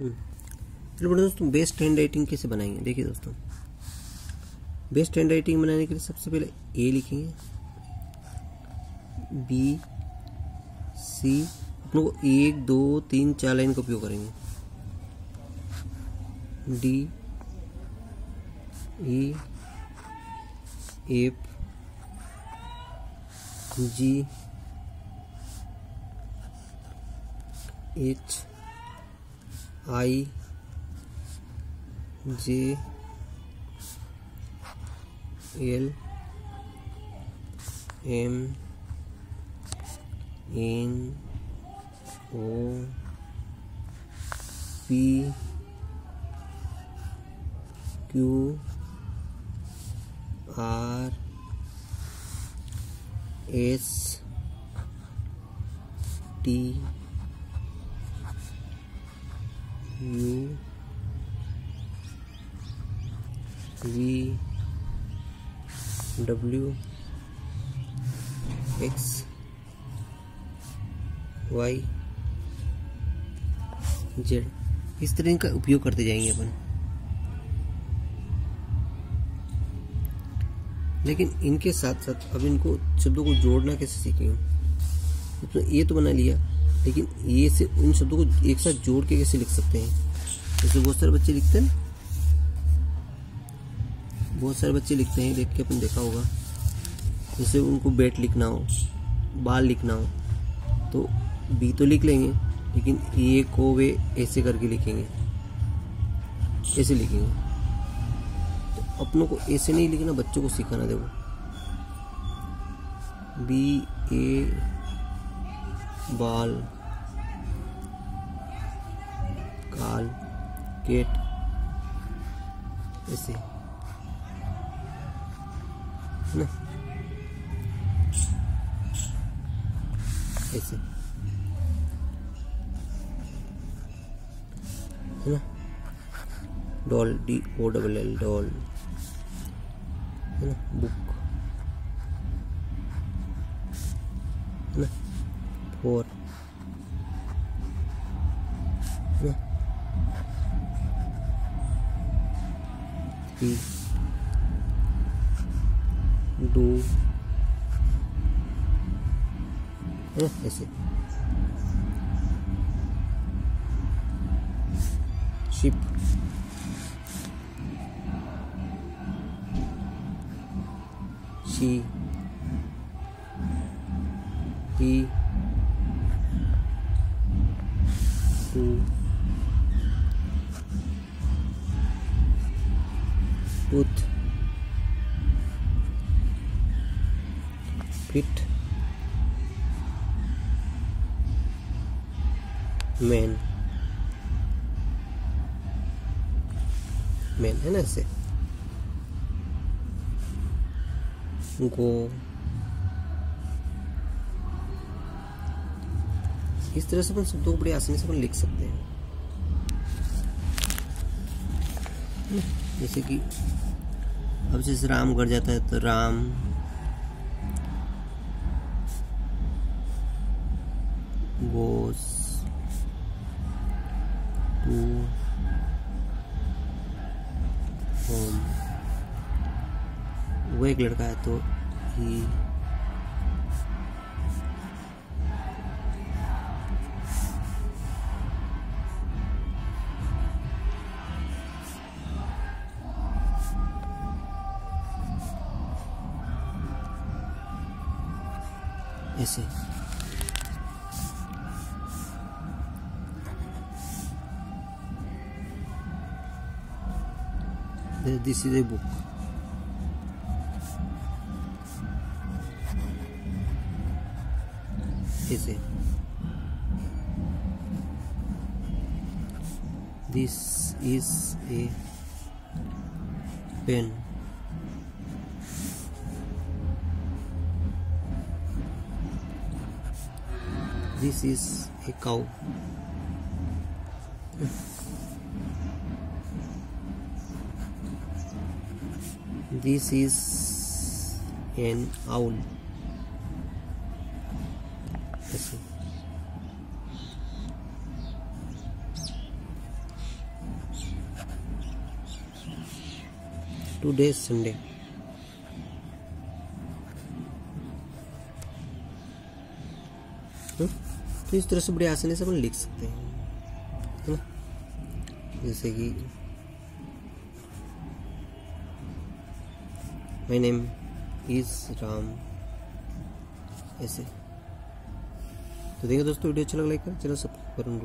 चलो बड़े दोस्तों बेस्ट हैंड राइटिंग कैसे बनाएँगे? देखिए दोस्तों बेस्ट हैंड राइटिंग बनाने के लिए सबसे पहले ए लिखेंगे। बी सी अपने को एक, दो, तीन, चार लाइन का उपयोग करेंगे। D E F G H i j l m n o p q r s t. U V W X Y Z इस तरह का उपयोग करते जाएँगे अपन। लेकिन इनके साथ साथ अब इनको शब्दों को जोड़ना कैसे सीखेंगे तो ये तो बना लिया। लेकिन ये से उन शब्दों को एक साथ जोड़ के कैसे लिख सकते हैं? जैसे बहुत सारे बच्चे लिखते हैं। बहुत सारे बच्चे लिखते हैं, देख के अपन देखा होगा। जैसे उनको बैट लिखना हो, बाल लिखना हो तो बी तो लिख लेंगे, लेकिन ए को वे ऐसे करके लिखेंगे। ऐसे लिखेंगे। तो अपनों को ऐसे नहीं लिखना, बच्चों को सिखाना, देखो। बी, ए बाल, काल, केट, ऐसे। ऐसे। है ना? Doll, D, O, double L, doll. है ना? बुक। है ना? 4 3 2 yeah, that's it. Sheep. She. He. Who tooth fit man man है ना ऐसे गो इस तरह से अपन शब्दों को बड़ी आसानी से अपन लिख सकते हैं। जैसे कि अब जैसे राम घर जाता है तो राम गोस टू होम वो एक लड़का है तो ही ऐसे this is a book ऐसे this is a pen this is a cow. This is an owl. Today is Sunday. Sunday तो इस तरह से बड़ी आसानी से अपन लिख सकते हैं। है ना? जैसे कि माई नेम इज़ राम ऐसे। तो देखिए दोस्तों, वीडियो अच्छा लगा लाइक कर चलो सब्सक्राइब करूँ